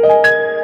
you